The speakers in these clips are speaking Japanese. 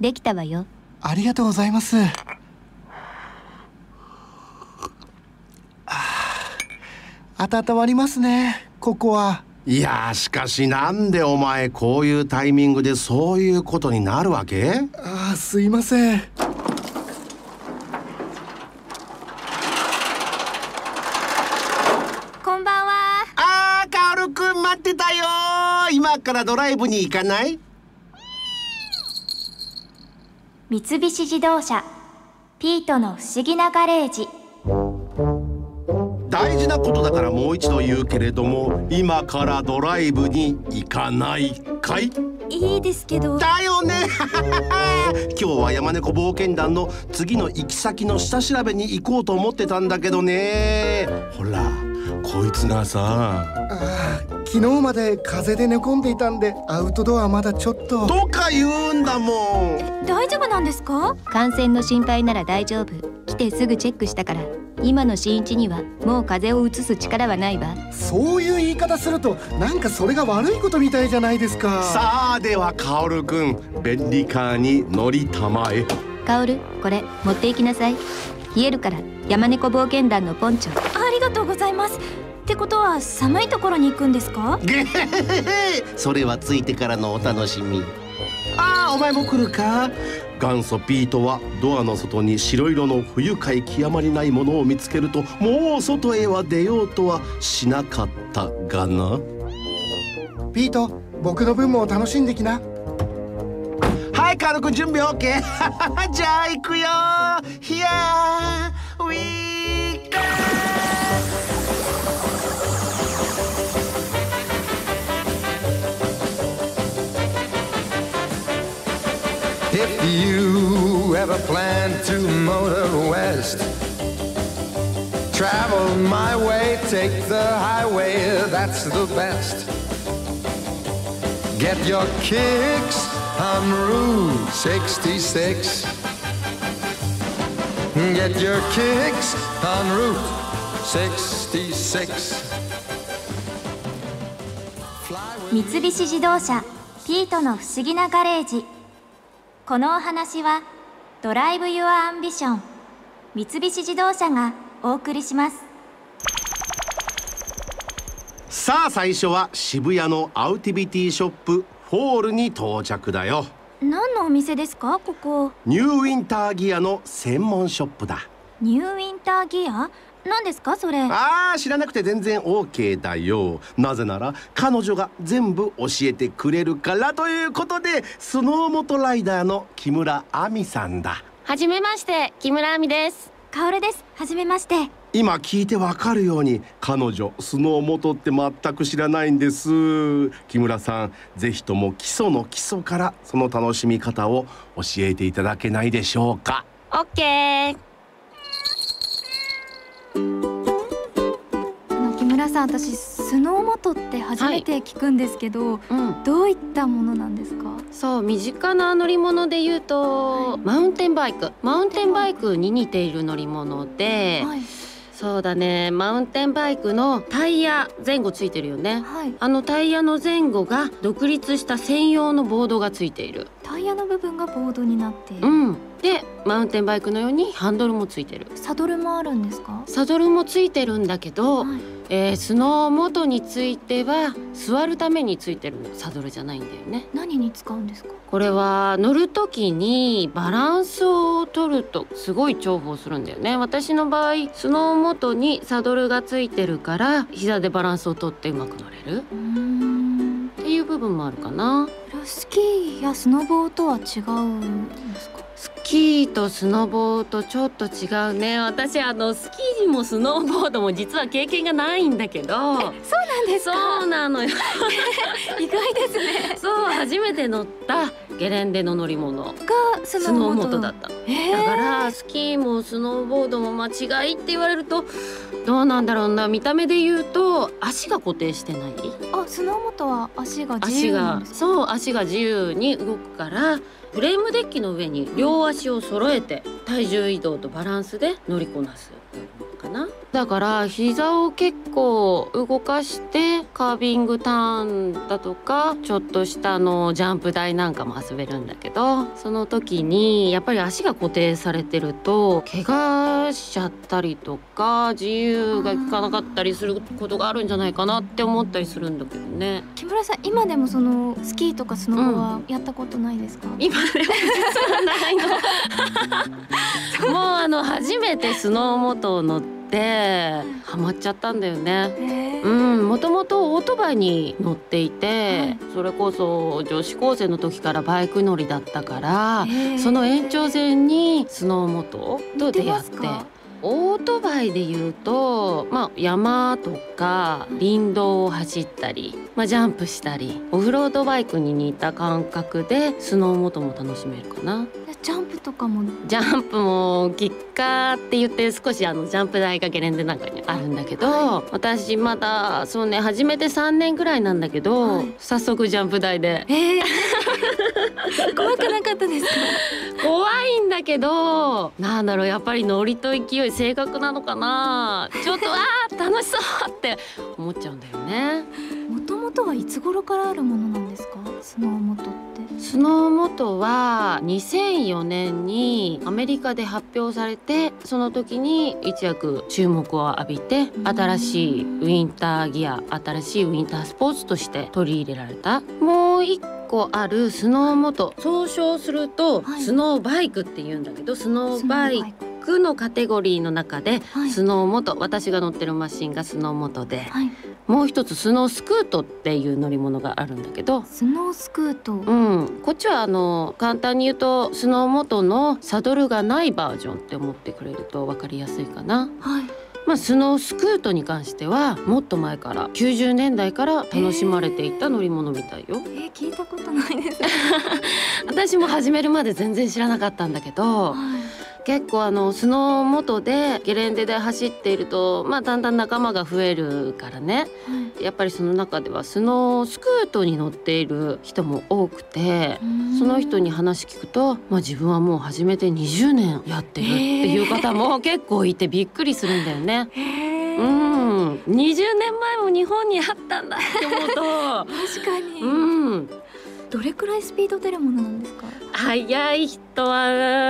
できたわよ。ありがとうございます。温まりますねここは。いやしかしなんでお前こういうタイミングでそういうことになるわけ？あすいません。こんばんは。あーカオルくん待ってたよ今からドライブに行かない？三菱自動車。ピートの不思議なガレージ。大事なことだからもう一度言うけれども今からドライブに行かないかい？いいですけど。だよね。今日は山猫冒険団の次の行き先の下調べに行こうと思ってたんだけどね。ほらこいつがさあ昨日まで風邪で寝込んでいたんでアウトドアまだちょっと。とか言うんだもん。大丈夫なんですか？感染の心配なら大丈夫。来てすぐチェックしたから。今の新一にはもう風邪を移す力はないわ。そういう言い方するとなんかそれが悪いことみたいじゃないですか。さあではカオルくん便利カーに乗りたまえ。カオルこれ持っていきなさい。冷えるから山猫冒険団のポンチョありがとうございます。ってことは寒いところに行くんですか？それはついてからのお楽しみ。ああお前も来るか？元祖ピートはドアの外に白色の不愉快極まりないものを見つけるともう外へは出ようとはしなかったがな。ピート僕の分も楽しんできな。はいカルくん準備 OK じゃあ行くよ Here we go If you ever plan to motor west, travel my way, take the highway, that's the best. Get your kicks on Route 66. Get your kicks on Route 66. 三菱自動車ピートのふしぎなガレージ。このお話は Drive your Ambition 三菱自動車がお送りします。さあ最初は渋谷のアウティビティショップフォールに到着だよ何のお店ですか？ここ。ニューウィンターギアの専門ショップだ。ニューウィンターギア？何ですかそれ？ああ知らなくて全然 OK だよ。なぜなら彼女が全部教えてくれるからということでスノーモトライダーの木村亜美さんだ。はじめまして木村亜美です。カオルです。はじめまして今聞いてわかるように彼女スノーモトって全く知らないんです。木村さんぜひとも基礎の基礎からその楽しみ方を教えていただけないでしょうか。オッケーあの木村さん私スノーモトって初めて聞くんですけど、うん。どういったものなんですか？そう身近な乗り物で言うと、マウンテンバイク。マウンテンバイクに似ている乗り物で、はいそうだね。マウンテンバイクのタイヤ前後ついてるよね。はい。あのタイヤの前後が独立した専用のボードがついている。タイヤの部分がボードになっている、うん。でマウンテンバイクのようにハンドルもついてる。サドルもあるんですか？サドルもついてるんだけど、はいえースノーモトについては座るためについてるサドルじゃないんだよね。何に使うんですか？これは乗る時にバランスを取るとすごい重宝するんだよね。私の場合スノーモトにサドルがついてるから膝でバランスを取ってうまく乗れる。っていう部分もあるかな。スキーやスノボーとは違うんですか？スキーとスノボーとちょっと違うね。私あのスキーもスノーボードも実は経験がないんだけど。そうなんですか？そうなのよ。意外ですね。そう初めて乗ったゲレンデの乗り物。がススノーモトだった。えー、だからスキーもスノーボードも間違いって言われるとどうなんだろうな見た目で言うと足が固定してない？あスノーモトは足が自足が由なんですかそう足が自由に動くからフレームデッキの上に両足を揃えて体重移動とバランスで乗りこなすかなだから膝を結構動かしてカービングターンだとかちょっとしたあのジャンプ台なんかも遊べるんだけどその時にやっぱり足が固定されてると怪我しちゃったりとか自由が利かなかったりすることがあるんじゃないかなって思ったりするんだけどね。木村さん今でもそのスキーとかスノボはやったことないですか、今でも実はないの。もうあの初めてスノーモートを乗ってハマっちゃったんだよね。うんもともとオートバイに乗っていて、はい。それこそ女子高生の時からバイク乗りだったからその延長線にスノーモートと出会ってオートバイで言うと、まあ、山とか林道を走ったり、まあ、ジャンプしたりオフロードバイクに似た感覚でスノーモートも楽しめるかな。ジャンプとかも。ジャンプもキッカーって言って少しあのジャンプ台がゲレンデなんかにあるんだけど、私まだそうね始めて3年ぐらいなんだけど、はい。早速ジャンプ台で。えー、怖くなかったですか？怖いんだけどなんだろうやっぱりノリと勢い正確なのかな。ちょっとあー楽しそうって思っちゃうんだよね。もともとはいつ頃からあるものなんですか？スノーモトって。スノーモトは2004年にアメリカで発表されてその時に一躍注目を浴びて新しいウィンターギア新しいウィンタースポーツとして取り入れられた。もう一個あるスノーモト。総称するとはい。スノーバイクって言うんだけどスノーバイクのカテゴリーの中ではい。スノーモト私が乗ってるマシンがスノーモトではい。もう一つスノースクートっていう乗り物があるんだけどスノースクート、うん、こっちはあの簡単に言うとスノーモトのサドルがないバージョンって思ってくれると分かりやすいかな。はいまあ、スノースクートに関してはもっと前から90年代から楽しまれていた乗り物みたいよ。えー、聞いたことないです 私も始めるまで全然知らなかったんだけどはい結構あのスノーモトでゲレンデで走っているとまあだんだん仲間が増えるからね。はい。やっぱりその中ではスノースクートに乗っている人も多くてその人に話聞くと、まあ、自分はもう始めて20年やってるっていう方も結構いてびっくりするんだよね。うん、20年前も日本にあったんだって思う確かに、と、うん、どれくらいスピード出るものなんですか？速い人は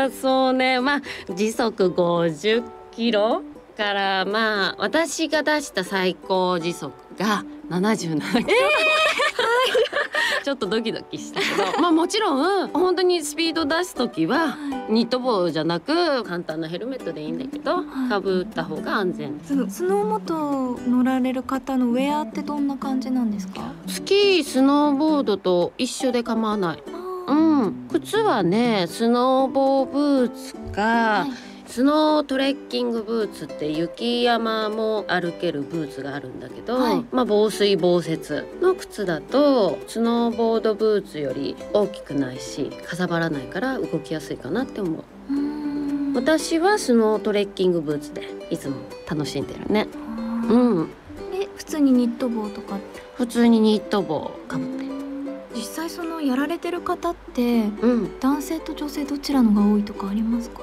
そうね。まあ時速50キロからまあ私が出した最高時速が77キロ。ちょっとドキドキしたけどまあもちろん本当にスピード出す時ははニット帽じゃなく簡単なヘルメットでいいんだけどい。かぶった方が安全。いそのスノーモト乗られる方のウェアってどんな感じなんですか？スキースノーボードと一緒で構わないうん。靴はねスノーボーブーツか、はい。スノートレッキングブーツって雪山も歩けるブーツがあるんだけど、はい。まあ防水防雪の靴だとスノーボードブーツより大きくないしかさばらないから動きやすいかなって思う。私はスノートレッキングブーツでいつも楽しんでるね。うん。え普通にニット帽とか普通にニット帽。かぶって実際そのやられてる方ってうん。男性と女性どちらのが多いとかありますか？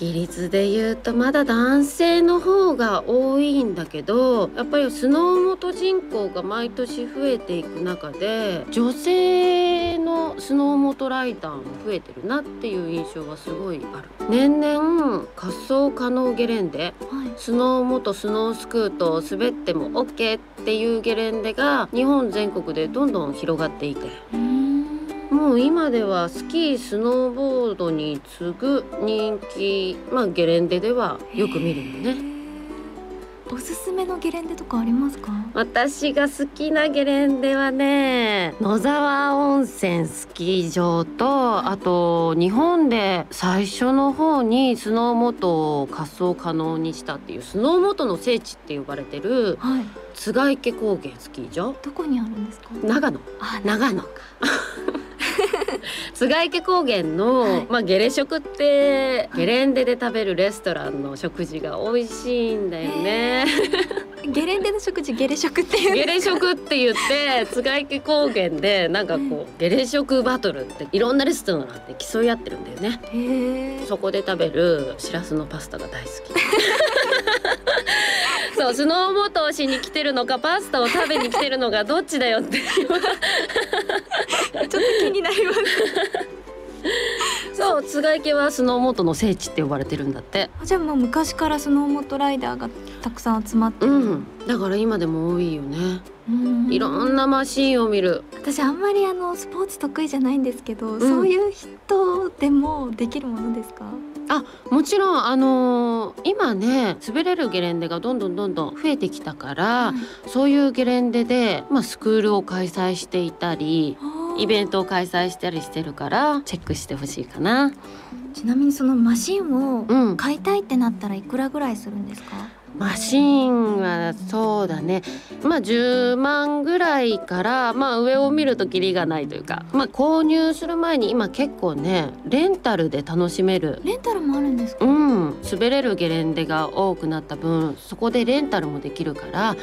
比率で言うとまだ男性の方が多いんだけどやっぱりスノーモト人口が毎年増えていく中で女性のスノーモトライダーも増えてるなっていう印象はすごいある。年々滑走可能ゲレンデはい。スノーモトスノースクートを滑っても OK っていうゲレンデが日本全国でどんどん広がっていてもう今ではスキースノーボードに次ぐ人気まあゲレンデではよく見るよね。おすすめのゲレンデとかありますか？私が好きなゲレンデはね野沢温泉スキー場とあと日本で最初の方にスノーモトを滑走可能にしたっていうスノーモトの聖地って呼ばれてるはい。津賀池高原スキー場。どこにあるんですか？長野。あ長野津 賀池高原の、はいまあゲレ食ってゲレンデで食べるレストランの食事が美味しいんだよね。ゲレンデの食事ゲレ食ってゲレ食って言って津賀池高原でなんかこうゲレ食バトルっていろんなレストランで競い合ってるんだよね。そこで食べるしらすのパスタが大好き。そうスノーモートをしに来てるのかパスタを食べに来てるのかどっちだよって。ちょっと気になります。そう津軽家はスノーモートの聖地って呼ばれてるんだって。じゃあもう昔からスノーモートライダーがたくさん集まってる、うん。だから今でも多いよね。うん。いろんなマシンを見る。私あんまりあのスポーツ得意じゃないんですけど、ん。そういう人でもできるものですか？あもちろんあのー今ね滑れるゲレンデがどんどんどんどん増えてきたから、そういうゲレンデで、まあ、スクールを開催していたりイベントを開催したりしてるからチェックしてほしいかな。ちなみにそのマシンをうん、買いたいってなったらいくらぐらいするんですか？マシンはそうだね。まあ10万ぐらいからまあ上を見るとキリがないというかまあ購入する前に今結構ねレンタルで楽しめる。レンタルもあるんですか？うん、滑れるゲレンデが多くなった分そこでレンタルもできるから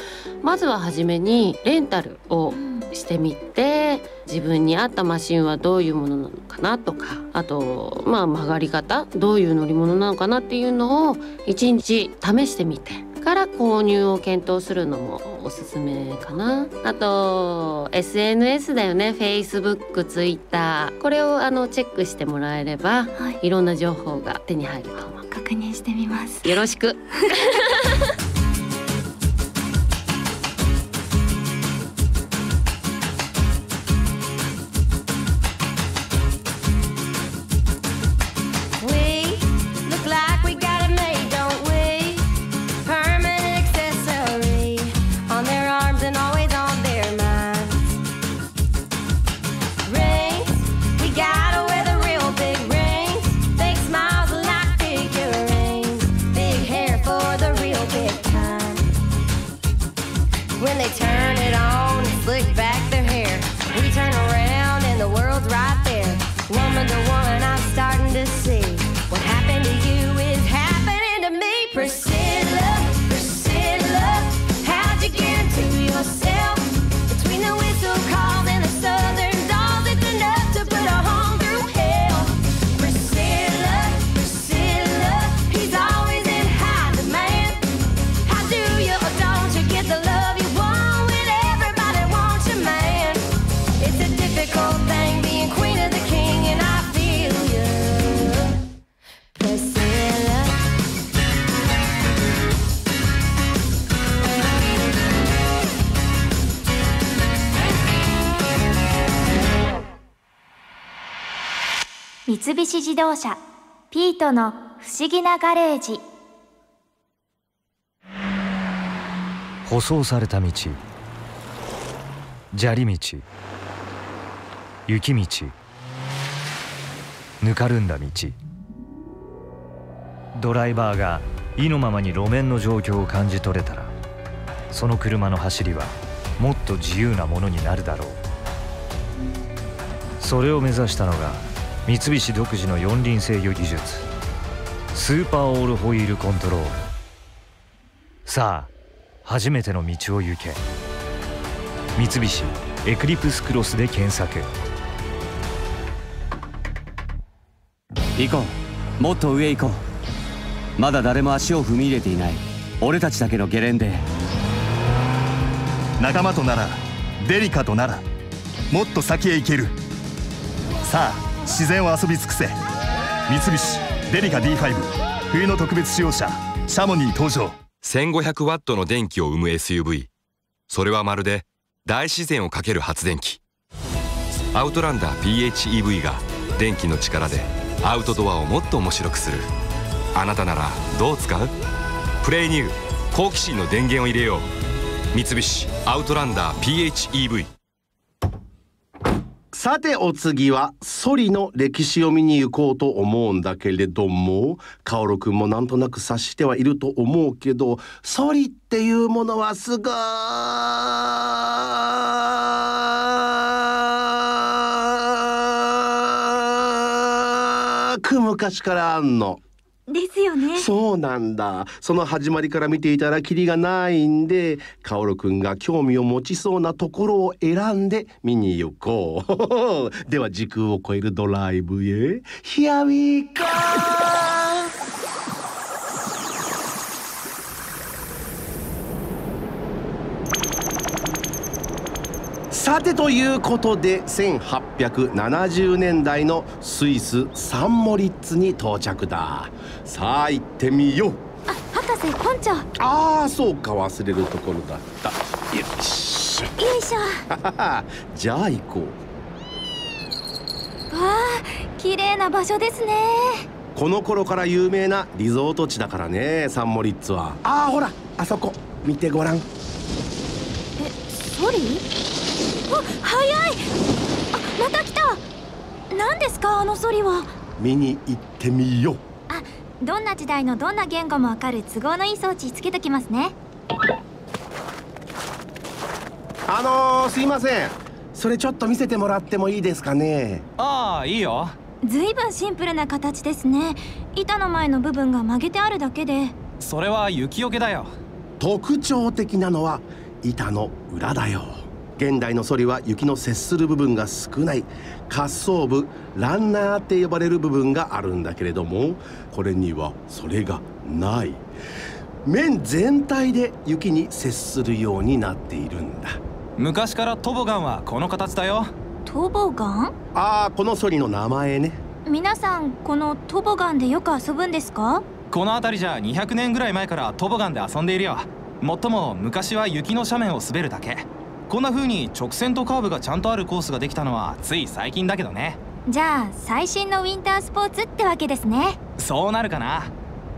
まずは初めにレンタルをしてみて自分に合ったマシンはどういうものなのかなとかあとまあ曲がり方どういう乗り物なのかなっていうのを一日試してみてから購入を検討するのもおすすめかな。あと SNS だよね。Facebook、Twitter これをあのチェックしてもらえればはい。いろんな情報が手に入ると思確認してみます。うよろしく 動車ピートの不思議なガレージ」舗装された道砂利道雪道ぬかるんだ道。ドライバーが意のままに路面の状況を感じ取れたらその車の走りはもっと自由なものになるだろう。それを目指したのが三菱独自の四輪制御技術。スーパーオールホイールコントロールさあ初めての道を行け。三菱エクリプスクロスで検索。行こう。もっと上行こう。まだ誰も足を踏み入れていない。俺たちだけのゲレンデ。仲間とならデリカとならもっと先へ行ける。さあ自然を遊び尽くせ。三菱デリカ D5 冬の特別使用車シャモニー登場。1500ワットの電気を生む SUV それはまるで大自然をかける発電機。アウトランダー PHEV が電気の力でアウトドアをもっと面白くする。あなたならどう使う？プレイニュー好奇心の電源を入れよう。三菱アウトランダー PHEV さてお次はソリの歴史を見に行こうと思うんだけれどもカオルくんもなんとなく察してはいると思うけどソリっていうものはすごく昔からあんの。ですよね。そうなんだ。その始まりから見ていたらキリがないんでカオルくんが興味を持ちそうなところを選んで見に行こう。では時空を超えるドライブへ。Here we go!「さてということで1870年代のスイスサンモリッツに到着だ。さあ行ってみよう。あ博士本庁。ああそうか忘れるところだった。よいしょ。よいしょ。じゃあ行こわあ綺麗な場所ですね。うこの頃から有名なリゾート地だからねサンモリッツは。ああほらあそこ。見てごらん。えソリ？あ早い。あまた来た。何ですかあのソリは。見に行ってみよう。あどんな時代のどんな言語もわかる都合のいい装置つけときますね。あのー、すいません。それちょっと見せてもらってもいいですかね？ああいいよ。ずいぶんシンプルな形ですね。板の前の部分が曲げてあるだけで。それは雪よけだよ。特徴的なのは板の裏だよ現代のソリは雪の接する部分が少ない。滑走部ランナーって呼ばれる部分があるんだけれどもこれにはそれがない。面全体で雪に接するようになっているんだ。昔からトボガンはこの形だよ。トボガン？ああこのソリの名前ね。皆さんこのトボガンでよく遊ぶんですか？この辺りじゃ200年ぐらい前からトボガンで遊んでいるよ。もっとも昔は雪の斜面を滑るだけこんな風に直線とカーブがちゃんとあるコースができたのはつい最近だけどね。じゃあ最新のウィンタースポーツってわけですね。そうなるかな。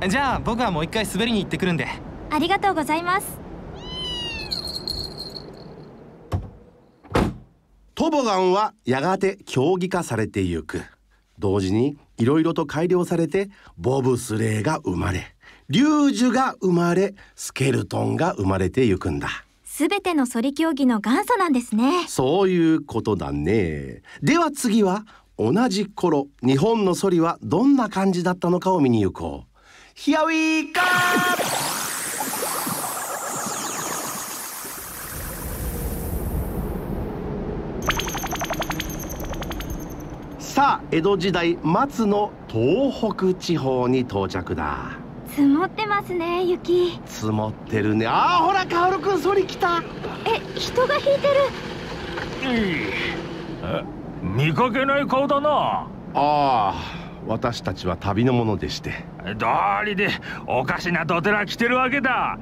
じゃあ僕はもう一回滑りに行ってくるんで。ありがとうございます。トボガンはやがて競技化されてゆく。同時にいろいろと改良されてボブスレーが生まれリュージュが生まれスケルトンが生まれてゆくんだすべてのソリ競技の元祖なんですね。そういうことだね。では次は同じ頃日本のソリはどんな感じだったのかを見に行こう。Here we go! さあ江戸時代末の東北地方に到着だ。積もってますね雪。積もってるね。あーほらカオルくんそり来た。え人が引いてる。え見かけない顔だな。ああ私たちは旅の者でして。どうりでおかしなドテラ着てるわけだ。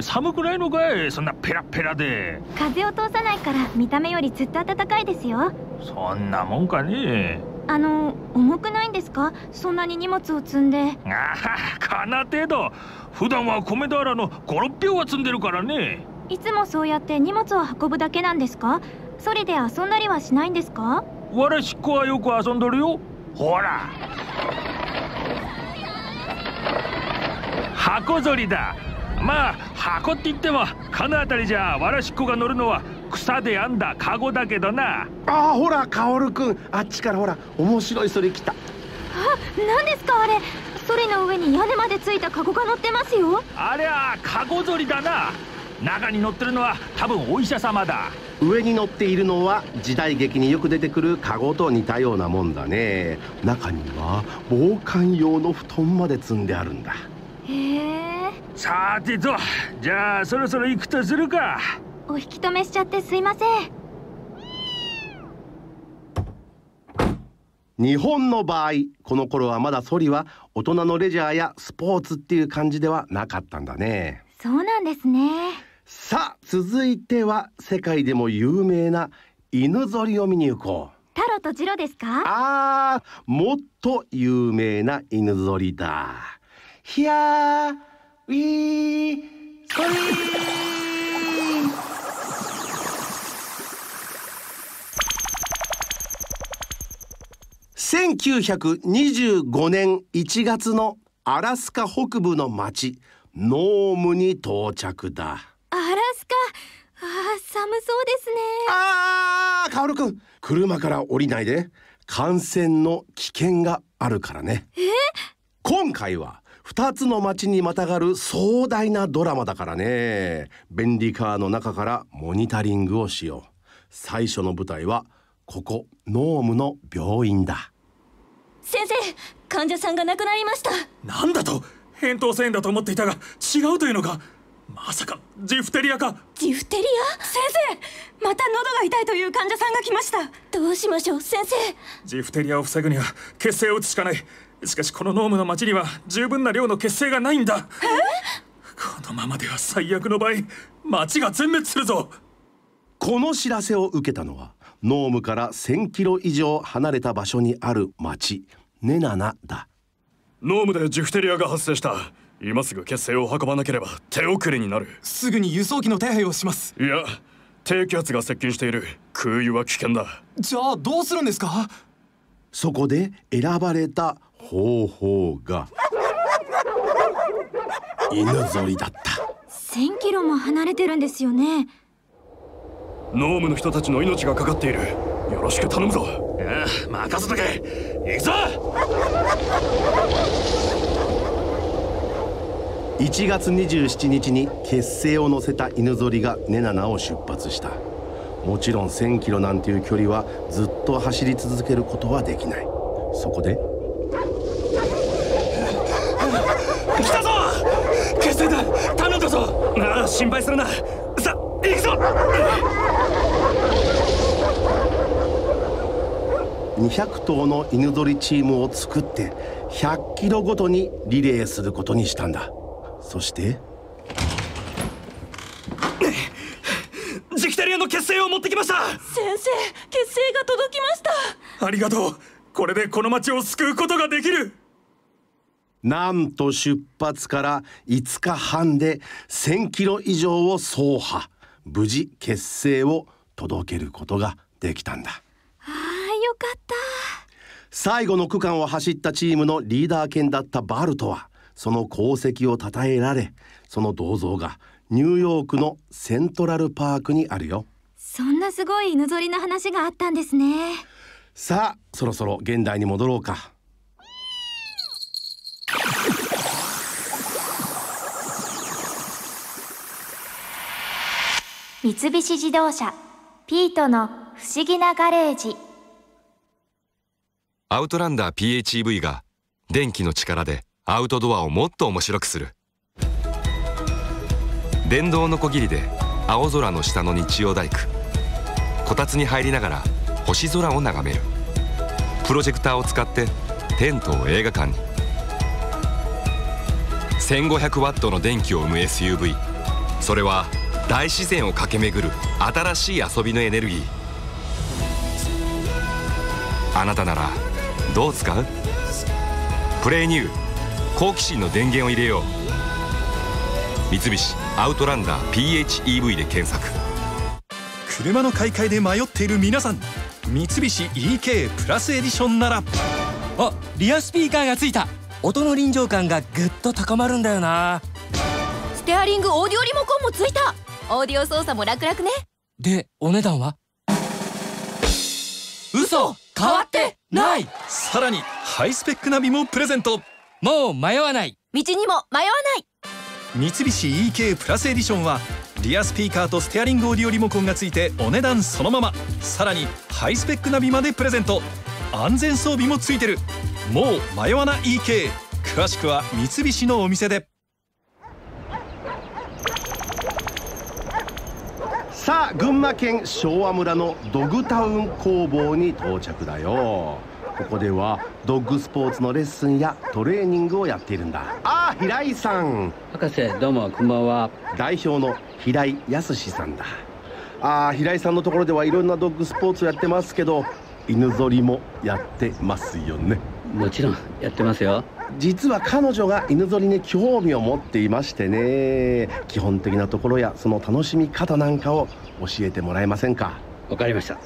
寒くないのかいそんなペラペラで。風を通さないから見た目よりずっと暖かいですよ。そんなもんかねあの重くないんですか？そんなに荷物を積んで。ああこの程度。普段は米俵の56票は積んでるからね。いつもそうやって荷物を運ぶだけなんですか？それで遊んだりはしないんですか？わらしっこはよく遊んどるよ。ほら。箱ぞりだ。まあ箱って言ってもこの辺りじゃわらしっこが乗るのは草で編んだカゴだけどな。ああほらカオルくん。あっちからほら面白いそれ来た。あ何ですかあれ。ソリの上に屋根までついたカゴが乗ってますよ。ありゃカゴぞりだな。中に乗ってるのは多分お医者様だ。上に乗っているのは時代劇によく出てくるカゴと似たようなもんだね。中には防寒用の布団まで積んであるんだ。へえさてとじゃあそろそろ行くとするかお引き止めしちゃってすいません。日本の場合この頃はまだソリは大人のレジャーやスポーツっていう感じではなかったんだね。そうなんですね。さあ続いては世界でも有名な犬ぞりを見に行こう。タロとジロですか？あーもっと有名な犬ぞりだ。ヒャーウィーソリー1925年1月のアラスカ北部の町ノームに到着だ。アラスカ？あー寒そうですね。あーカオルくん車から降りないで。感染の危険があるからね。え？今回は2つの町にまたがる壮大なドラマだからね。便利カーの中からモニタリングをしよう。最初の舞台はここノームの病院だ。先生患者さんが亡くなりました。なんだと？扁桃腺だと思っていたが違うというのか？まさかジフテリアか？ジフテリア？先生また喉が痛いという患者さんが来ました。どうしましょう先生。ジフテリアを防ぐには血清を打つしかない。しかしこのノームの町には十分な量の血清がないんだ。このままでは最悪の場合町が全滅するぞ。この知らせを受けたのはノームから1000キロ以上離れた場所にある町。ネナナだ。ノームでジフテリアが発生した。今すぐ血清を運ばなければ手遅れになる。すぐに輸送機の手配をします。いや低気圧が接近している。空輸は危険だ。じゃあどうするんですか？そこで選ばれた方法が。犬ぞりだった。1000キロも離れてるんですよねノームの人たちの命がかかっている。よろしく頼むぞ。ああ任せとけ。行くぞ。1月27日に血清を乗せた犬ぞりがネナナを出発した。もちろん1000キロなんていう距離はずっと走り続けることはできない。そこで？来たぞ。血清だ。頼んだぞ。ああ心配するな。さ行くぞ200頭の犬ぞりチームを作って100キロごとにリレーすることにしたんだ。そして？ジキテリアの血清を持ってきました。先生血清が届きました。ありがとう。これでこの町を救うことができる。なんと出発から5日半で1000キロ以上を走破。無事血清を届けることができたんだかった。最後の区間を走ったチームのリーダー犬だったバルトはその功績を称えられその銅像がニューヨークのセントラルパークにあるよ。そんなすごい犬ぞりの話があったんですね。さあそろそろ現代に戻ろうか。三菱自動車ピートの不思議なガレージアウトランダー PHEV が電気の力でアウトドアをもっと面白くする。電動のこぎりで青空の下の日曜大工。こたつに入りながら星空を眺める。プロジェクターを使ってテントを映画館に。1500ワットの電気を生む SUV それは大自然を駆け巡る新しい遊びのエネルギー。あなたならどう使う？プレイニュー。好奇心の電源を入れよう。三菱アウトランダー PHEV で検索。車の買い替えで迷っている皆さん三菱 EK プラスエディションなら。あリアスピーカーがついた。音の臨場感がぐっと高まるんだよな。ステアリングオーディオリモコンもついた。オーディオ操作も楽々ね。でお値段は？嘘変わってない。さらにハイスペックナビもプレゼント。もう迷わない。道にも迷わない。三菱 EK プラスエディションはリアスピーカーとステアリングオーディオリモコンがついてお値段そのまま。さらにハイスペックナビまでプレゼント。安全装備もついてる。もう迷わない EK 詳しくは三菱のお店でさあ群馬県昭和村のドグタウン工房に到着だよ。ここではドッグスポーツのレッスンやトレーニングをやっているんだ。ああ平井さん。博士どうもこんばんは。代表の平井康さんだ。ああ平井さんのところではいろんなドッグスポーツをやってますけど犬ぞりもやってますよね。もちろんやってますよ実は彼女が犬ぞりに興味を持っていましてね。基本的なところやその楽しみ方なんかを教えてもらえませんか？わかりました。あ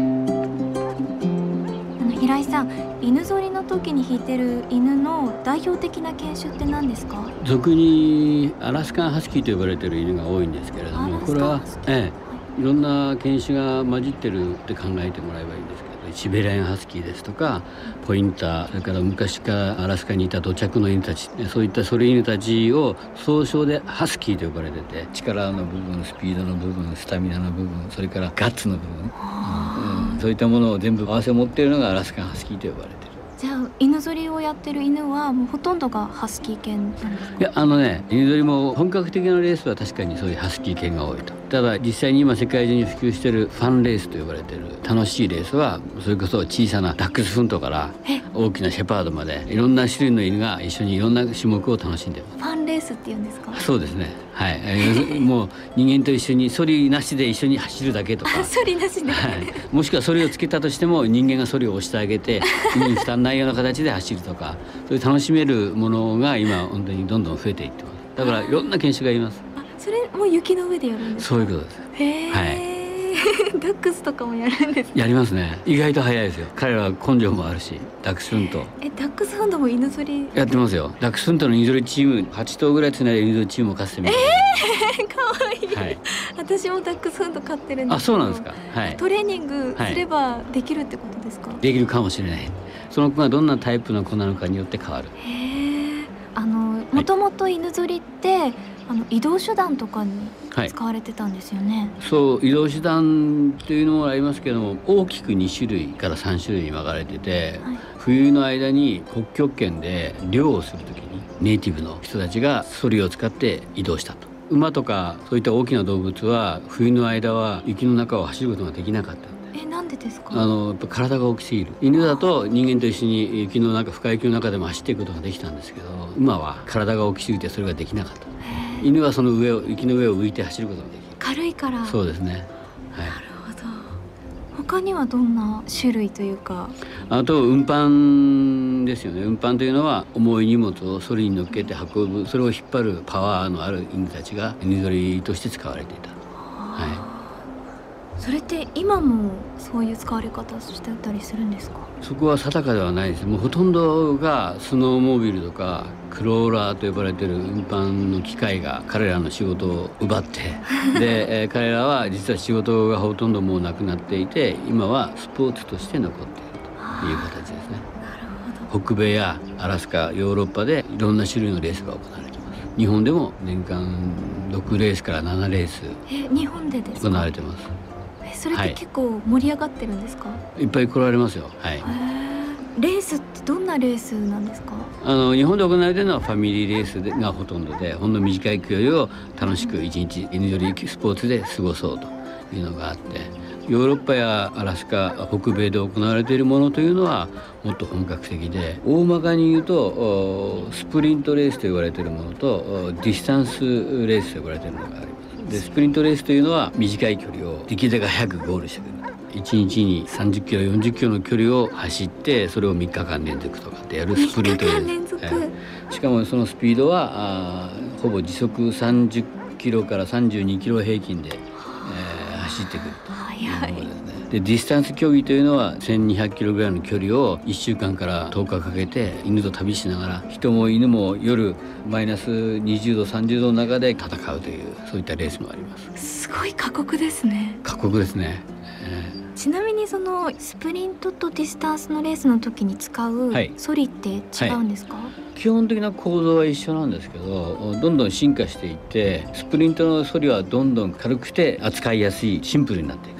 の平井さん犬ぞりの時に引いてる犬の代表的な犬種って何ですか？俗にアラスカンハスキーと呼ばれている犬が多いんですけれどもこれは、ええ、いろんな犬種が混じってるって考えてもらえばいいんですけどシベリアンハスキーですとかポインターそれから昔からアラスカにいた土着の犬たちそういったそれ犬たちを総称でハスキーと呼ばれてて力の部分スピードの部分スタミナの部分それからガッツの部分、うんうんそういったものを全部合わせ持っているのがアラスカンハスキーと呼ばれてる。じゃあ犬ぞりをやってる犬はもうほとんどがハスキー犬なんですか？いやあのね犬ぞりも本格的なレースは確かにそういうハスキー犬が多いとただ実際に今世界中に普及してるファンレースと呼ばれてる楽しいレースはそれこそ小さなダックスフントから大きなシェパードまでいろんな種類の犬が一緒にいろんな種目を楽しんでます。ファンレースって言うんですか？そうですね。はい。え ーもう人間と一緒にソリなしで一緒に走るだけとか。あそりなしで、はい、もしくはそれをつけたとしても人間がそれを押してあげて犬に負担ないような形で走るとかそういう楽しめるものが今本当にどんどん増えていってます。だからいろんな犬種がいますそれも雪の上でやるんですか？そういうことです。へえ、はい。ダックスとかもやるんですやりますね。意外と早いですよ。彼らは根性もあるしダックスフント。えダックスフンドも犬ぞり？やってますよ。ダックスフントの犬ぞりチーム8頭ぐらいつないで犬ぞりチームをかつてみえてー、かわいい、はい。私もダックスフンド飼ってるんですあそうなんですか。はい。トレーニングすればできるってことですか、できるかもしれない。その子がどんなタイプの子なのかによって変わる。へえあのもともと犬ぞりってあの移動手段とかにはい。使われてたんですよね、そう移動手段というのもありますけども大きく2種類から3種類に分かれてて、冬の間に北極圏で漁をする時にネイティブの人たちがソリを使って移動したと。馬とかそういった大きな動物は冬の間は雪の中を走ることができなかった。えなんでですか？あのやっぱ体が大きすぎる。犬だと人間と一緒に雪の中深雪の中でも走っていくことができたんですけど馬は体が大きすぎてそれができなかった犬はその上を雪の上を浮いて走ることができる。軽いから。そうですね。はい。他にはどんな種類というか？あと運搬ですよね。運搬というのは重い荷物をソリに乗っけて運ぶ。それを引っ張るパワーのある犬たちが犬ぞりとして使われていた、はそれって今もそういう使われ方してたりするんですか？い、そこは定かではないです。もうほとんどがスノーモービルとかクローラーと呼ばれてる運搬の機械が彼らの仕事を奪って で、えー彼らは実は仕事がほとんどもうなくなっていて今はスポーツとして残っているという形ですね。北米やアラスカヨーロッパでいろんな種類のレースが行われています。日本でも年間6レースから7レースえ日本でです行かわれてます。えそれっはいて結構盛り上がってるんですか、いっぱい来られますよ。はい。レースってどんなレースなんですか？あの日本で行われているのはファミリーレースでがほとんどでほんの短い距離を楽しく一日犬よりスポーツで過ごそうというのがあってヨーロッパやアラスカ北米で行われているものというのはもっと本格的で大まかに言うとおスプリントレースと言われているものとおディスタンスレースと呼ばれているのがありますでスプリントレースというのは短い距離をできるだけ早くゴールしてくる。1日に30キロ40キロの距離を走ってそれを3日間連続とかってやるスプリントレース。ええ。しかもそのスピードはあーほぼ時速30キロから32キロ平均で、えー走ってくるとでディスタンス競技というのは1200キロぐらいの距離を1週間から10日かけて犬と旅しながら人も犬も夜マイナス20度30度の中で戦うというそういったレースもあります。すごい過酷ですね。過酷ですね、ちなみにそのスプリントとディスタンスのレースの時に使うはい。ソリって違うんですか、基本的な構造は一緒なんですけどどんどん進化していってスプリントのソリはどんどん軽くて扱いやすいシンプルになって。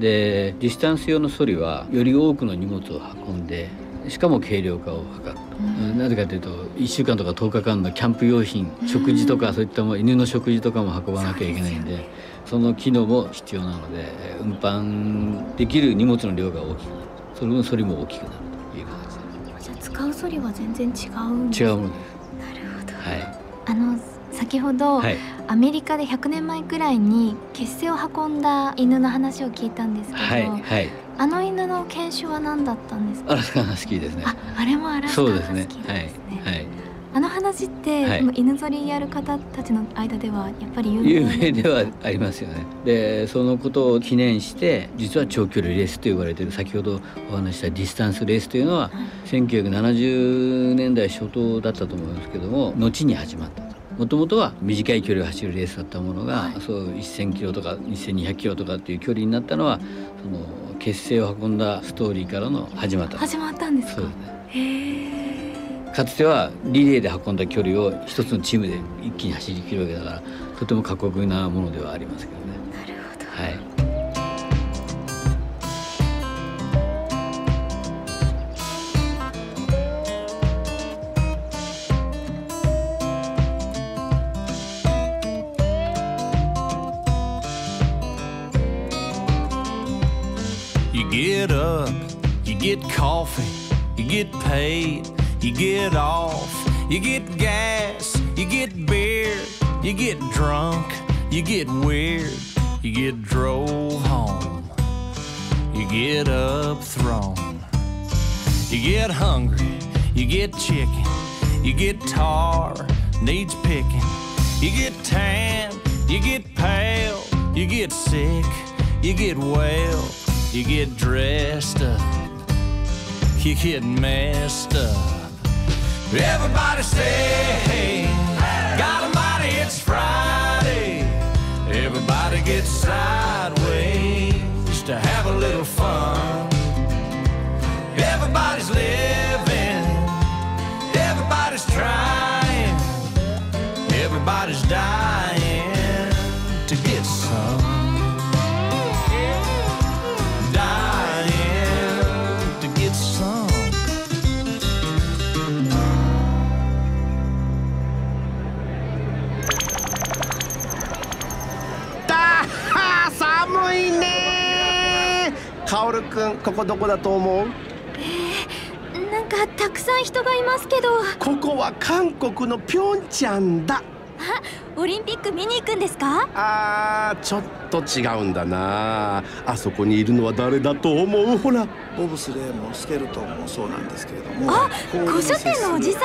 でディスタンス用のソリはより多くの荷物を運んでしかも軽量化を図ると、なぜかというと1週間とか10日間のキャンプ用品食事とかそういったもの犬の食事とかも運ばなきゃいけないんでその機能も必要なので運搬できる荷物の量が大きくなる。その分ソリも大きくなるという形。じゃあ使うソリは全然違うんで違うものです。はい。あの先ほど、はいアメリカで100年前くらいに血清を運んだ犬の話を聞いたんですけど、はいはい。あの犬の犬種は何だったんですか？アラスカハスキーですねあれもアラスカそうですね。ハスキーはいはい。あの話って、はい犬ぞりやる方たちの間ではやっぱり有有名名ではありますよね。でそのことを記念して実は長距離レースと呼ばれている先ほどお話ししたディスタンスレースというのは、1970年代初頭だったと思いますけども後に始まった。ともともとは短い距離を走るレースだったものが、そう1,000キロとか1,200キロとかっていう距離になったのはその結成を運んだストーリーからの始まった始まったんですか？かつてはリレーで運んだ距離を一つのチームで一気に走り切るわけだからとても過酷なものではありますけどね。なるほど。はい。Get coffee, you get paid, you get off, you get gas, you get beer, you get drunk, you get weird, you get drove home, you get up thrown, you get hungry, you get chicken, you get tar, needs picking, you get tan, you get pale, you get sick, you get well, you get dressed up, you get messed up. Everybody say, hey, God Almighty, it's Friday. Everybody gets sideways to have a little fun. Everybody's living, everybody's trying, everybody's dying くんここどこだと思う？なんかたくさん人がいますけど。ここは韓国のピョンチャンだ。あオリンピック見に行くんですか？あーちょっと違うんだな。あそこにいるのは誰だと思う？ほらボブスレーもスケルトンもそうなんですけれどもあ古書店のおじさ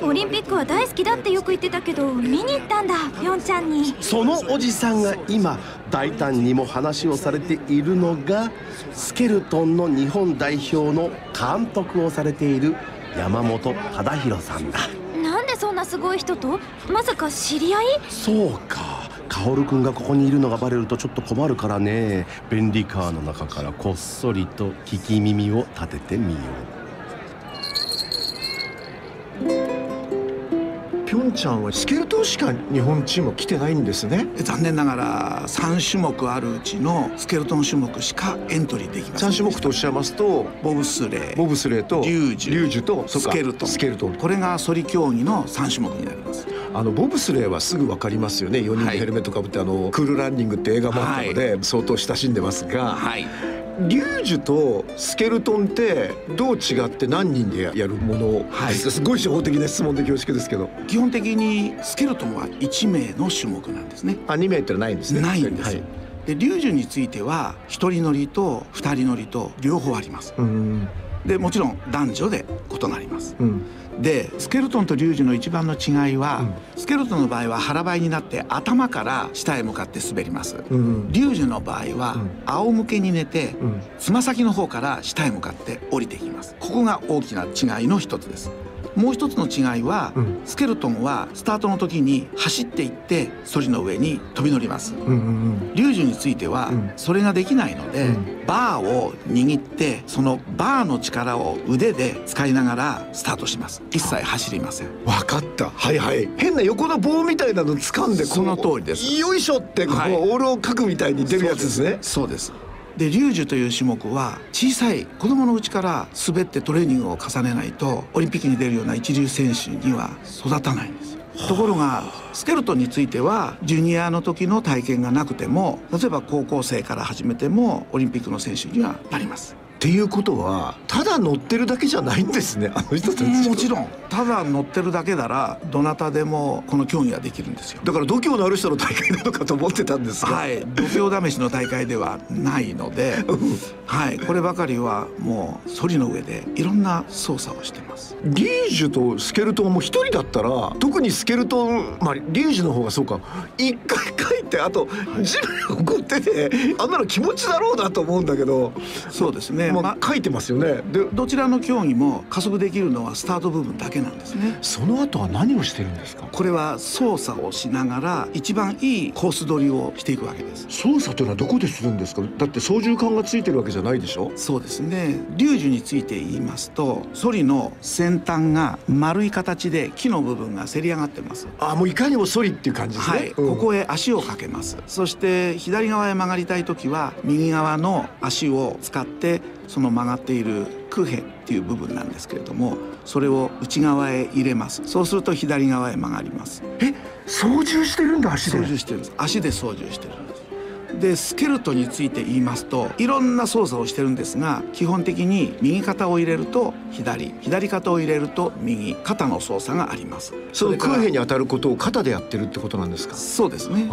ん？オリンピックは大好きだってよく言ってたけど見に行ったんだピョンチャンに。そのおじさんが今大胆にも話をされているのがスケルトンの日本代表の監督をされている山本忠宏さんだ。なんでそんなすごい人と？まさか知り合い？そうか薫君がここにいるのがバレるとちょっと困るからね。便利カーの中からこっそりと聞き耳を立ててみよう。ンチャンはスケルトンしか日本チーム来てないんですね。残念ながら3種目あるうちのスケルトン種目しかエントリーできません3種目とおっしゃいますとボブスレーボブスレーとリュージュリュージュとスケルトン。スケルトン。これがソリ競技の3種目になります。あのボブスレーはすぐ分かりますよね。4人でヘルメットかぶってあのクールランニングって映画もあったので相当親しんでますが、リュージュとスケルトンってどう違って何人でやるもの？ですか、すごい初歩的な質問で恐縮ですけど。基本的にスケルトンは1名の種目なんですね。あ2名ってないんですね。ないんです、はい。でリュージュについては1人乗りと2人乗りと両方あります。うんでもちろん男女で異なります。うん。でスケルトンとリュージュの一番の違いは、スケルトンの場合は腹ばいになって頭から下へ向かって滑ります、うん。リュージュの場合は、仰向けに寝てつま先の方から下へ向かって降りていきます。ここが大きな違いの一つですもう一つの違いは、スケルトンはスタートの時に走っていってソリの上に飛び乗ります、うんうんリュージュについてはそれができないので、バーを握ってそのバーの力を腕で使いながらスタートします。一切走りません。分かった。はいはい。変な横の棒みたいなの掴んでこうその通りです。よいしょってこう、はい。オールを書くみたいに出るやつですね。そうですでリュージュという種目は小さい子供のうちから滑ってトレーニングを重ねないとオリンピックに出るような一流選手には育たないんです。ところがスケルトンについてはジュニアの時の体験がなくても例えば高校生から始めてもオリンピックの選手にはなります。っていうことはただ乗ってるだけじゃないんですねあの人たちもちろん。ただ乗ってるだけならどなたでもこの競技はできるんですよ。だから度胸のある人の大会なのかと思ってたんですが。はい。度胸試しの大会ではないのではい。こればかりはもうソリの上でいろんな操作をしてます。リージュとスケルトンも一人だったら特にスケルトンまあリージュの方がそうか。一回書いてあと地面をこう手であんなの気持ちだろうなと思うんだけど。そうですねまあ、書いてますよね。でどちらの競技も加速できるのはスタート部分だけなんですね。その後は何をしてるんですか？これは操作をしながら一番いいコース取りをしていくわけです。操作というのはどこでするんですか？だって操縦桿がついてるわけじゃないでしょ？そうですね。リュージュについて言いますとソリの先端が丸い形で木の部分がせり上がってます。あもういかにもソリっていう感じですね。はい、うん。ここへ足をかけます。そして左側へ曲がりたい時は右側の足を使ってその曲がっている空辺っていう部分なんですけれどもそれを内側へ入れます。そうすると左側へ曲がります。え操縦してるんだ足で。操縦してるんです。足で操縦してるんですでスケルトンについて言いますといろんな操作をしてるんですが基本的に右肩を入れると左左肩を入れると右肩の操作があります。その空兵に当たることを肩でやってるってことなんですか？そうですね。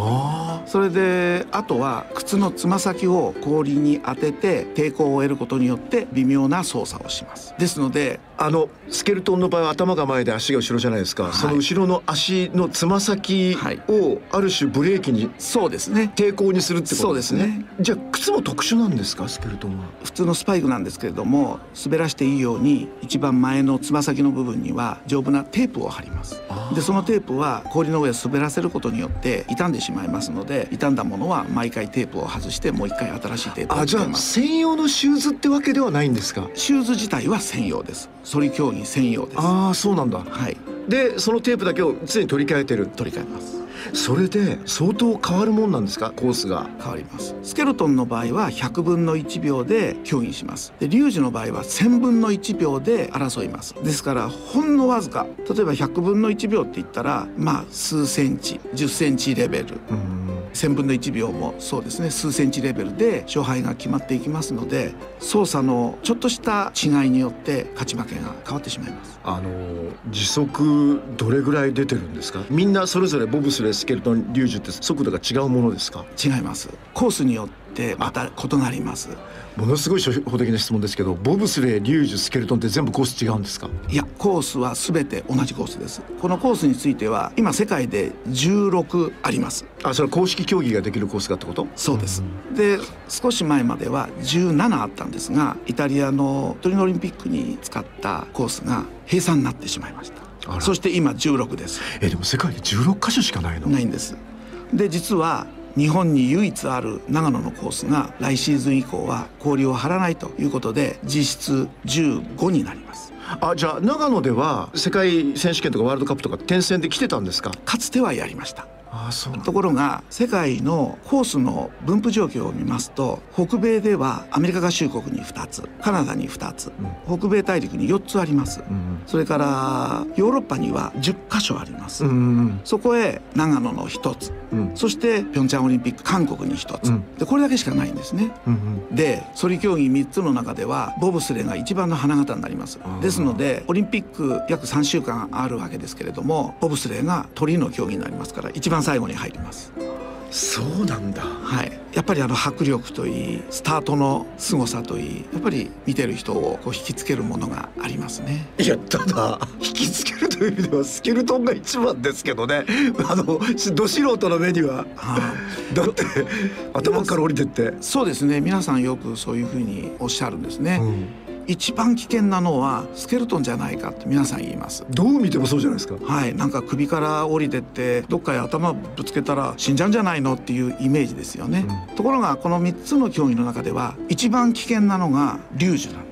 それであとは靴のつま先を氷に当てて抵抗を得ることによって微妙な操作をします。ですのであのスケルトンの場合は頭が前で足が後ろじゃないですか、その後ろの足のつま先をある種ブレーキにそうですね。抵抗にするってことですね。そうですね。じゃあ靴も特殊なんですか？スケルトンは。普通のスパイクなんですけれども滑らしていいように一番前のつま先の部分には丈夫なテープを貼ります。でそのテープは氷の上を滑らせることによって傷んでしまいますので傷んだものは毎回テープを外してもう一回新しいテープをあじゃあつけます専用のシューズってわけではないんですか？シューズ自体は専用です反り競技専用です。ああそうなんだ。はい。でそのテープだけを常に取り替えてる。取り替えますそれで相当変わるもんなんですか？コースが。変わります。スケルトンの場合は100分の1秒で競技します。でリュージュの場合は1000分の1秒で争います。ですからほんのわずか。例えば100分の1秒って言ったらまあ数センチ10センチレベル。1000分の1秒もそうですね。数センチレベルで勝敗が決まっていきますので操作のちょっとした違いによって勝ち負けが変わってしまいます。あの時速どれぐらい出てるんですか？みんなそれぞれボブスレースケルトンリュージュって速度が違うものですか？違います。コースによってまた異なります。ものすごい初歩的な質問ですけどボブスレーリュージュスケルトンって全部コース違うんですか？いやコースは全て同じコースです。このコースについては今世界で16あります。あそれ公式競技ができるコースがってこと？そうです、で少し前までは17あったんですがイタリアのトリノオリンピックに使ったコースが閉鎖になってしまいましたそして今16です。えでも世界で16カ所しかないの？ないんです。で実は日本に唯一ある長野のコースが来シーズン以降は氷を張らないということで実質15になります。あじゃあ長野では世界選手権とかワールドカップとか転戦で来てたんですか？かつてはやりましたあそうところが世界のコースの分布状況を見ますと北米ではアメリカ合衆国に2つカナダに2つ、北米大陸に4つあります、それからヨーロッパには10カ所あります、そこへ長野の1つ、そしてピョンチャンオリンピック韓国に1つ、でこれだけしかないんですね、で反り競技3つの中ではボブスレーが一番の花形になります。ですのでオリンピック約3週間あるわけですけれどもボブスレーが鳥の競技になりますから一番最後に入ります。そうなんだ。はい。やっぱりあの迫力といいスタートの凄さといいやっぱり見てる人をこう引きつけるものがありますね。いやただ引きつけるという意味ではスケルトンが一番ですけどね。あのど素人の目には。だって頭から降りてって。そうですね。皆さんよくそういうふうにおっしゃるんですね、一番危険なのはスケルトンじゃないかって皆さん言います。どう見てもそうじゃないですか。はい。なんか首から降りてってどっかへ頭ぶつけたら死んじゃうんじゃないのっていうイメージですよね、ところがこの3つの競技の中では一番危険なのがリュージュなんです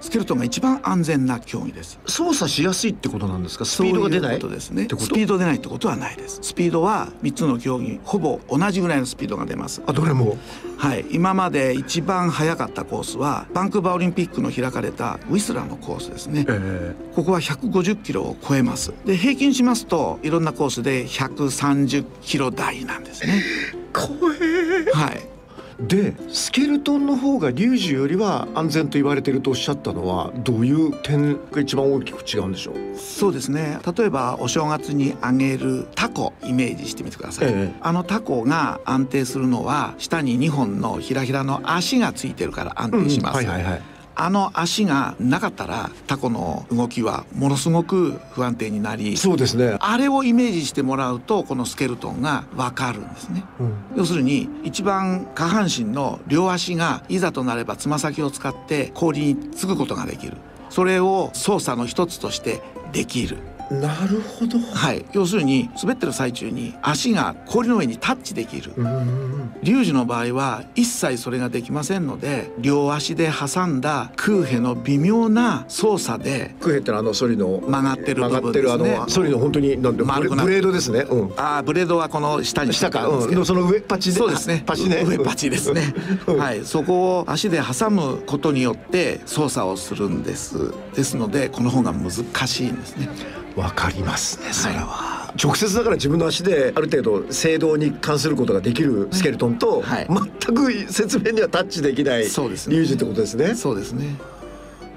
スケルトンが一番安全な競技です。操作しやすいってことなんですか？スピードが出ない？そういうことですね。スピード出ないってことはないです。スピードは3つの競技ほぼ同じぐらいのスピードが出ます。あどれも？はい。今まで一番速かったコースはバンクーバーオリンピックの開かれたウィスラーのコースですね、ここは150キロを超えます。で平均しますといろんなコースで130キロ台なんですね。怖え。はいでスケルトンの方がリュージュよりは安全と言われてるとおっしゃったのはどういう点が一番大きく違うんでしょう？そうですね。例えばお正月にあげるタコイメージしてみてください、ええ。あのタコが安定するのは下に2本のひらひらの足がついてるから安定します、うん。はいはいはいあの足がなかったらタコの動きはものすごく不安定になりそうですね。あれをイメージしてもらうとこのスケルトンがわかるんですね。要するに一番下半身の両足がいざとなればつま先を使って氷につくことができる。それを操作の一つとしてできるなるほど。はい。要するに滑ってる最中に足が氷の上にタッチできる。リュージュの場合は一切それができませんので両足で挟んだ空ヘの微妙な操作でクヘってのはあのソリの曲がってる部曲がってるあ分ですね。のソリの本当になんで丸くなブレードですね。うん。あーブレードはこの下に下か。うん。その上っ端で。そうですね。パチね上っ端ですね。はい。そこを足で挟むことによって操作をするんです。ですのでこの方が難しいんですねわかりますねそれは、直接だから自分の足である程度制動に関することができるスケルトンと、全く説明にはタッチできないそうですね。リュージュってことですね。そうですね。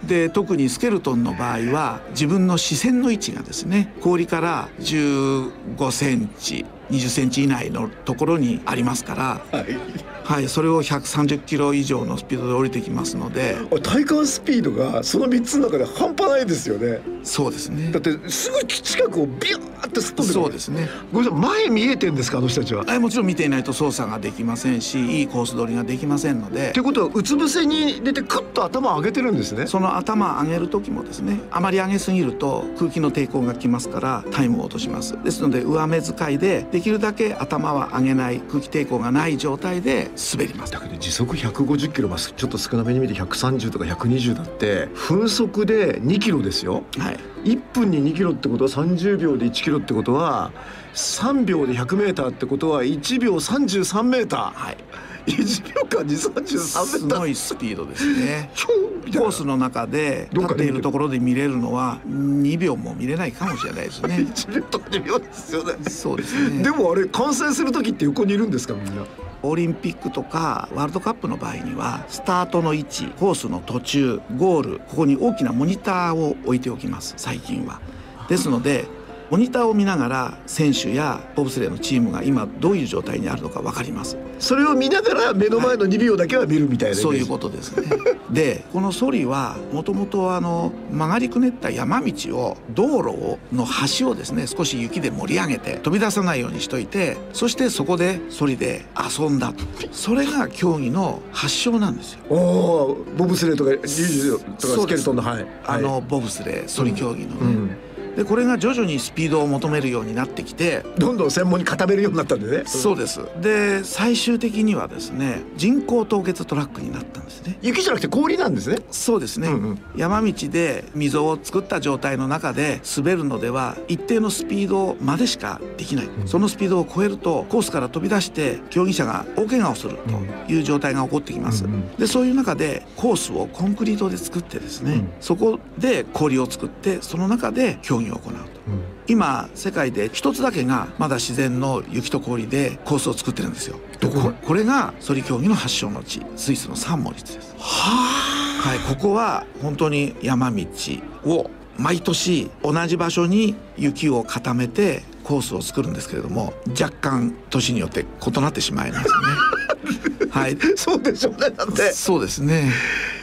で特にスケルトンの場合は自分の視線の位置がですね氷から15センチ20センチ以内のところにありますから、はいそれを130キロ以上のスピードで降りてきますので。体感スピードがその3つの中で半端ないですよね。そうですね。だってすぐ近くをビューってすっ飛んでそうですね。ごめんなさい前見えてんですかあの人たちは。はいもちろん見ていないと操作ができませんしいいコース取りができませんので。ということはうつ伏せに出てクッと頭を上げてるんですね。その頭上げる時もですねあまり上げすぎると空気の抵抗がきますからタイムを落とします。ですので上目遣いでできるだけ頭は上げない空気抵抗がない状態で滑ります。だけど時速150キロまあちょっと少なめに見て130とか120だって分速で2キロですよ、はい、1分に2キロってことは30秒で1キロってことは3秒で100メーターってことは1秒33メーター。はい。1秒間に33メーター。すごいスピードですね。コースの中で立っているところで見れるのは2秒も見れないかもしれないですね。1秒とか2秒ですよね。そうですね。でもあれ完成する時って横にいるんですかみんなオリンピックとかワールドカップの場合にはスタートの位置コースの途中ゴールここに大きなモニターを置いておきます最近は。ですのでモニターを見ながら選手やボブスレーのチームが今どういう状態にあるのか分かります。それを見ながら目の前の2秒だけは見るみたいな、そういうことですね。でこのソリはもともとあの曲がりくねった山道を道路をの端をですね少し雪で盛り上げて飛び出さないようにしといてそしてそこでソリで遊んだと。それが競技の発祥なんですよ。おおボブスレーとかリュージュとかスケルトンのはい。あのボブスレーソリ競技のね、でこれが徐々にスピードを求めるようになってきてどんどん専門に固めるようになったんでね。そうです。で最終的にはですね人工凍結トラックになったんですね。雪じゃなくて氷なんですね。そうですね、山道で溝を作った状態の中で滑るのでは一定のスピードまでしかできない、そのスピードを超えるとコースから飛び出して競技者が大怪我をするという状態が起こってきます、でそういう中でコースをコンクリートで作ってですね、そこで氷を作ってその中で競技を行うと、今世界で一つだけがまだ自然の雪と氷でコースを作ってるんですよ。こ？これがソリ競技の発祥の地スイスのサンモリッツです。はいここは本当に山道を毎年同じ場所に雪を固めてコースを作るんですけれども若干年によって異なってしまいますね。はい。そうでしょうねだって。そうですね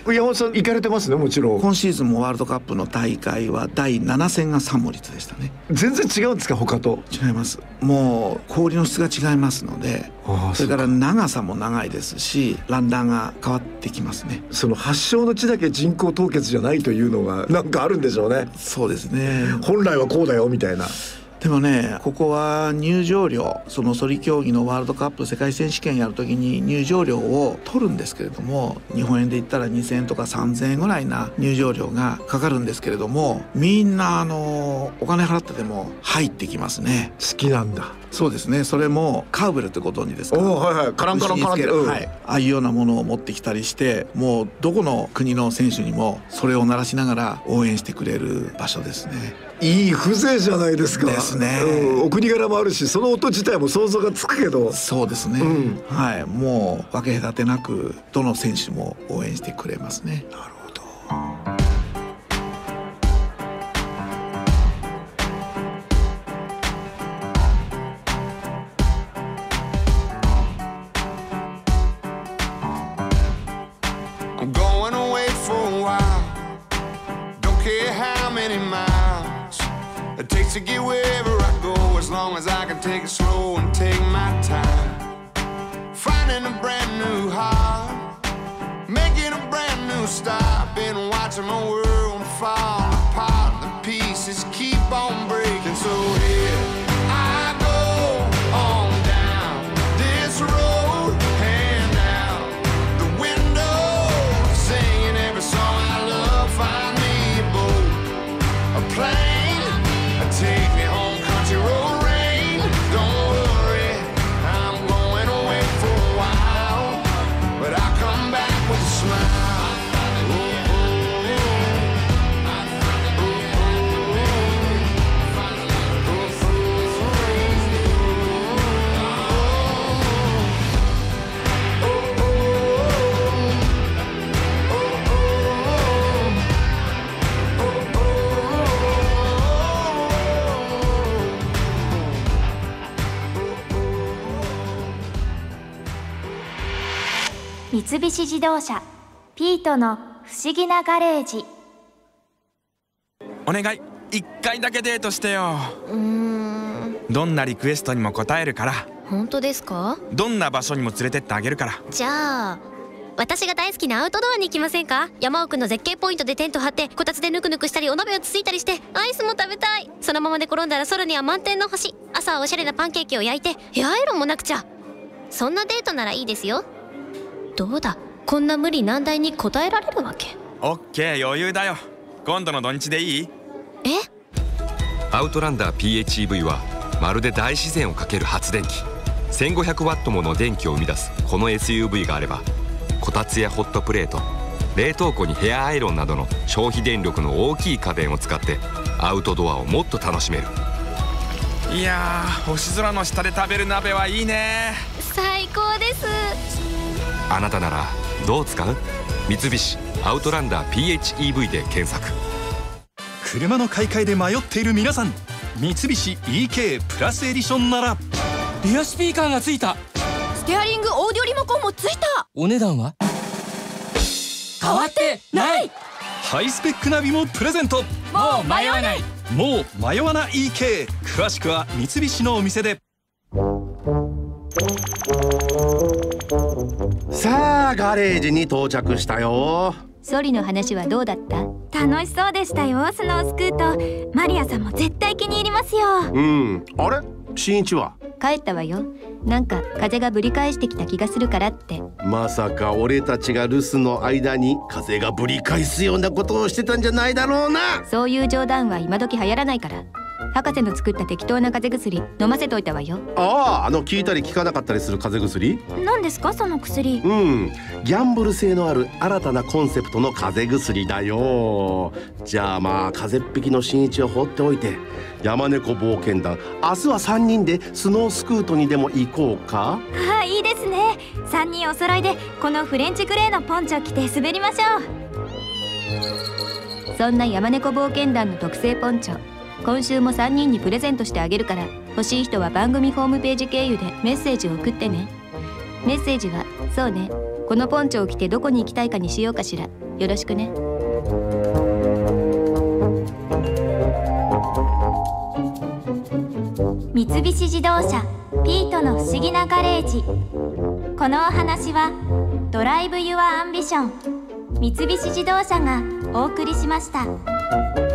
山本さん行かれてますねもちろん。今シーズンもワールドカップの大会は第7戦がサンモリッツでしたね。全然違うんですか他と？違います。もう氷の質が違いますのでそれから長さも長いですしランダーが変わってきますね。その発祥の地だけ人工凍結じゃないというのがなんかあるんでしょうね。そうですね。本来はこうだよみたいなでもねここは入場料そのソリ競技のワールドカップ世界選手権やるときに入場料を取るんですけれども日本円で言ったら2,000円とか3,000円ぐらいな入場料がかかるんですけれどもみんなあのお金払ってても入ってきますね。好きなんだ。そうですね。それもカウベルってご存知ですか？おはいはい。カランカランカランってうん。はい、ああいうようなものを持ってきたりしてもうどこの国の選手にもそれを鳴らしながら応援してくれる場所ですね。いい風情じゃないですか。ですね。うん。お国柄もあるしその音自体も想像がつくけど。そうですね、はい。もう分け隔てなくどの選手も応援してくれますね。なるほど to get wherever I go, as long as I can take it slow and take my time. Finding a brand new heart, making a brand new start. Been watching my world 三菱自動車ピートの不思議なガレージ。お願い。一回だけデートしてよ。うーん。どんなリクエストにも応えるから。本当ですか？どんな場所にも連れてってあげるから。じゃあ私が大好きなアウトドアに行きませんか？山奥の絶景ポイントでテント張ってこたつでぬくぬくしたりお鍋をつついたりしてアイスも食べたい。そのままで転んだら空には満天の星朝はおしゃれなパンケーキを焼いてヘアアイロンもなくちゃそんなデートならいいですよどうだ？こんな無理難題に応えられるわけ？オッケー余裕だよ。今度の土日でいい？アウトランダー PHEV はまるで大自然をかける発電機。1500ワットもの電気を生み出すこの SUV があればこたつやホットプレート冷凍庫にヘアアイロンなどの消費電力の大きい家電を使ってアウトドアをもっと楽しめる。いやー星空の下で食べる鍋はいいね最高ですあなたならどう使う？三菱アウトランダー PHEV で検索。車の買い替えで迷っている皆さん三菱 EK プラスエディションなら。リアスピーカーがついた。ステアリングオーディオリモコンもついた。お値段は？変わってない。ハイスペックナビもプレゼント。もう迷わない。もう迷わない EK 詳しくは三菱のお店でさあガレージに到着したよ。ソリの話はどうだった？楽しそうでしたよスノースクート。マリアさんも絶対気に入りますよ。うん。あれ？新一は？帰ったわよ。なんか風がぶり返してきた気がするからって。まさか俺たちが留守の間に風がぶり返すようなことをしてたんじゃないだろうな。そういう冗談は今時流行らないから博士の作った適当な風邪薬飲ませといたわよ。あああの効いたり効かなかったりする風邪薬？何ですかその薬？うん。ギャンブル性のある新たなコンセプトの風邪薬だよ。じゃあまあ風邪っ引きの新一を放っておいて山猫冒険団明日は3人でスノースクートにでも行こうか？ああいいですね。3人お揃いでこのフレンチグレーのポンチョ着て滑りましょう。そんな山猫冒険団の特製ポンチョ今週も3人にプレゼントしてあげるから欲しい人は番組ホームページ経由でメッセージを送ってね。メッセージはそうね。このポンチョを着てどこに行きたいかにしようかしら。よろしくね。三菱自動車ピートの不思議なガレージ。このお話はドライブ・ユア・アンビション三菱自動車がお送りしました。